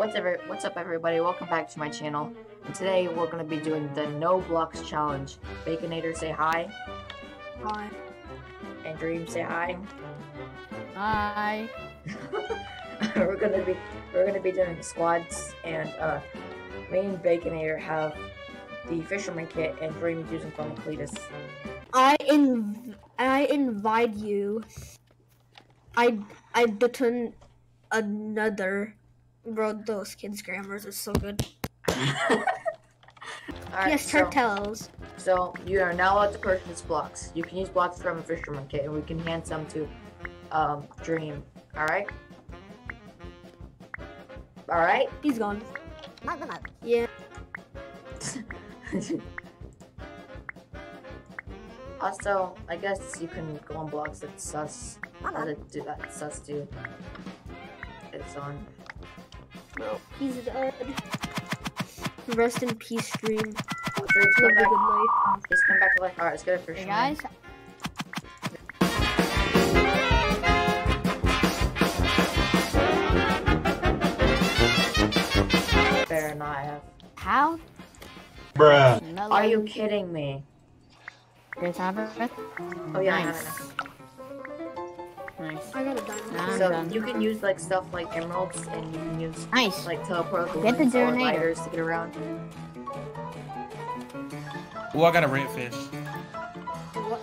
What's ever what's up everybody? Welcome back to my channel. And today we're gonna be doing the no blocks challenge. Baconator say hi. Hi. And Dream say hi. Hi. we're gonna be we're gonna be doing squads and uh me and Baconator have the fisherman kit and Dream is using Cletus. I in I invite you. I I button another. Bro, those kids' grammars is so good. Alright, yes, so, turtles. so you are now allowed to purchase blocks. You can use blocks from a fisherman kit and we can hand some to um Dream. Alright? Alright? He's gone. Yeah. also, I guess you can go on blocks that sus that do that sus do. It's on. No, he's dead. Rest in peace, Dream. Oh, Dream's come back. good life. He's come back to life. Alright, let's get a fish. Hey guys. Fair enough. I have. How? Bruh. Another Are you kidding me? Chris Albert? Oh yeah, Nice. Have it. Nice. I got a diamond. Nah, So done. you can use like stuff like emeralds, and you can use Nice. like teleport Get the balloons or Germinator. lighters to get around. Oh, I got a redfish. What?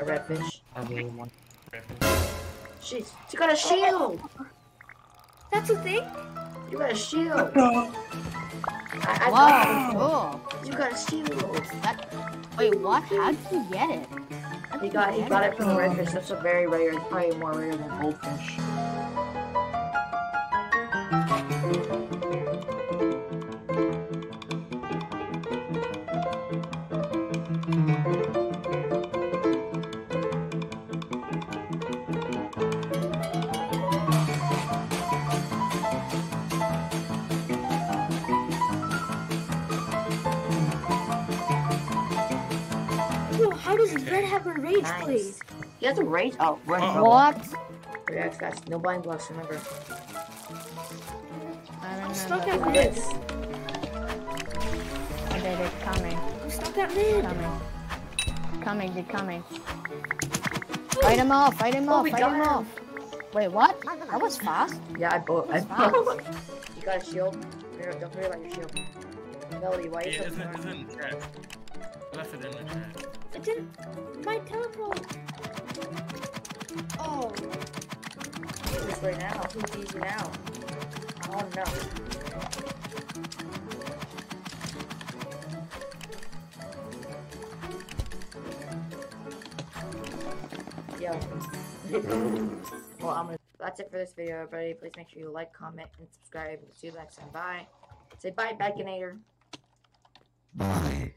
A redfish. I really want redfish. Jeez, you got a shield. That's a thing? You got a shield. I, I got Whoa. it. You got a shield. That, wait, what? How did you get it? He got he got it from a redfish. That's a very rare. Probably more rare than goldfish. Bro, hmm. How does Red have a rage Nice. blade? He has a rage. Oh, run Uh-oh. trouble. What? Relax, guys. No blind blocks. Remember. I don't Stuck know. at Do mid. this. Okay, they're coming. I'm stuck at mid. Coming. Coming, they're coming. Fight him off, fight him Oh, off, fight got him him. off. Wait, what? That was fast. Yeah, I both. I That's both. you got a shield. Don't don't forget about your shield. Melody, why are you Yeah, so it's in, right now. Who's easy now? Oh no. Yo. well, I'm gonna. That's it for this video, everybody. Please make sure you like, comment, and subscribe. See you next time. Bye. Say bye, Baconator. Bye.